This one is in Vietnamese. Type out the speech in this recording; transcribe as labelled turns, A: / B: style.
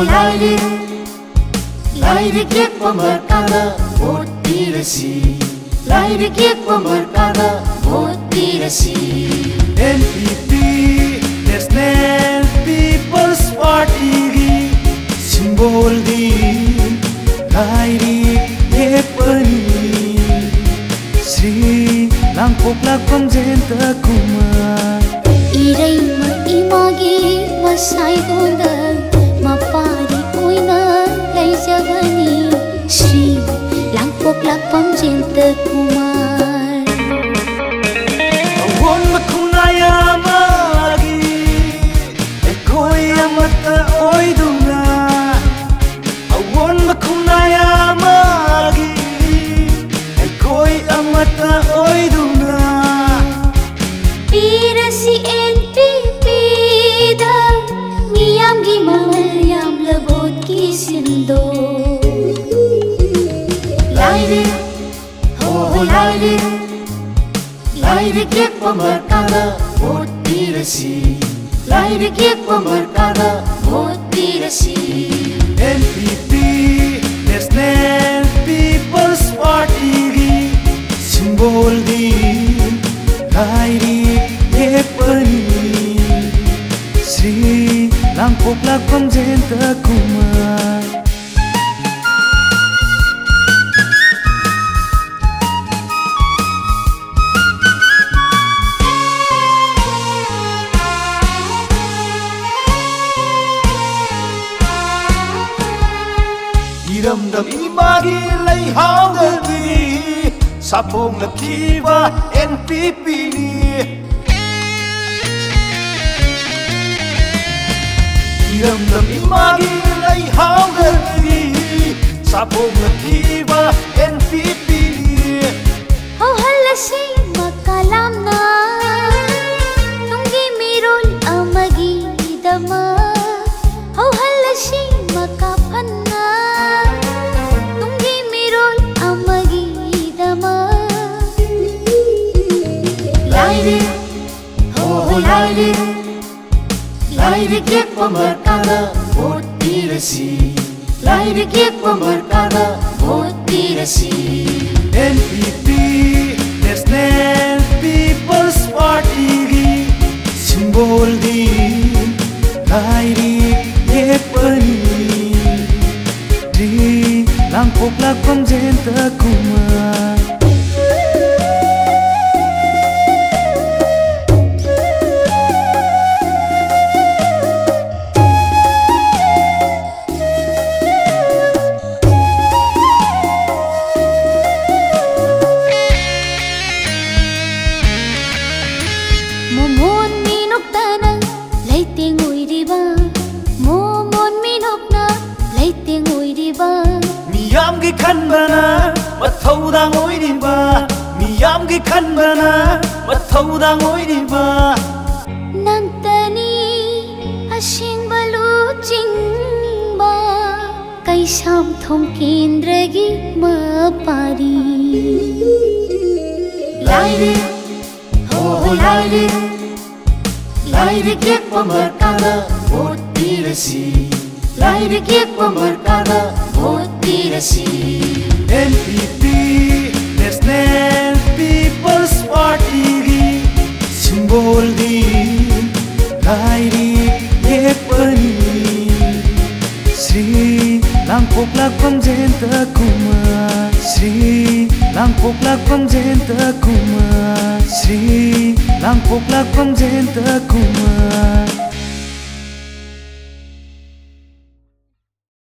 A: Kolaylık Laylık yapma merkada Bot biresi Laylık yapma merkada Bot biresi
B: NPP National People's Party Simbol değil Laylık yapma Sri Langpokla Komjenta Kumar
C: Irai ma imagi masai cinta kumar
B: Awon makuna yamagi Ekoi amata oiduna Awon makuna yamagi Ekoi amata oiduna
C: Pira si NPP da Miyamgi mahal yam labot ki sindo
A: Lighting olaydı Laydık yapma merkada Ot diresi Laydık yapma merkada Ot diresi
B: NPP National People's Party Simbol değil Laydık yapma Shri लामखोप लाग्बम जयन्त कुमार 이름담 이마기 레이하우더니 사풍나 키바 NPP니 이름담 이마기 레이하우더니 사풍나 키바 NPP니
C: Ho halasi makalam na Tunggi
A: Lairekiek pamarkada, botiresi Lairekiek pamarkada, botiresi
B: NPP, National People's Party. Symbol di Lairekiek pani Di langkop lakom jenta kumar ꯃꯤꯌꯥꯝꯒꯤ ꯈꯟꯕꯅ ꯃꯊꯧꯗꯥꯡ ꯑꯣꯏꯔꯤꯕ ꯃꯤꯌꯥꯝꯒꯤ
C: ꯈꯟꯕꯅ ꯃꯊꯧꯗꯥꯡ ꯑꯣꯏꯔꯤꯕ ꯅꯪꯇꯅꯤ ꯑꯁꯦꯡꯕ ꯂꯨꯆꯤꯡꯕ ꯀꯩꯁꯥꯝꯊꯣꯡ ꯀꯦꯟꯗ꯭ꯔꯒꯤ ꯃꯄꯥꯔꯤ
A: ꯂꯥꯏꯔꯦ ꯍꯣ ꯍꯣ ꯂꯥꯏꯔꯦ ꯂꯥꯏꯔꯦ ꯀꯦꯛꯄ ꯃꯔꯀꯥꯗ ꯚꯣꯠ ꯄꯤꯔꯁꯤ ꯂꯥꯏꯔꯦ ꯀꯦꯛꯄ ꯃꯔꯀꯥꯗ vote piracy.
B: NPP, National People's Party, simbol di lairi yepani. Sri Langkok Lakum Jenta Kuma, Sri Langkok Lakum Jenta Kuma, Sri Langkok Lakum Jenta Kuma.